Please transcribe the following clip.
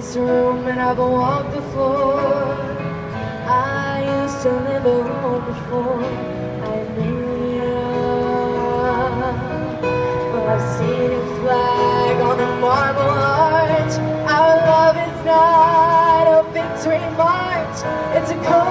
This room and I've walked the floor I used to live alone before I knew you. But I've seen a flag on the marble arch. Our love is not a victory march. It's a cold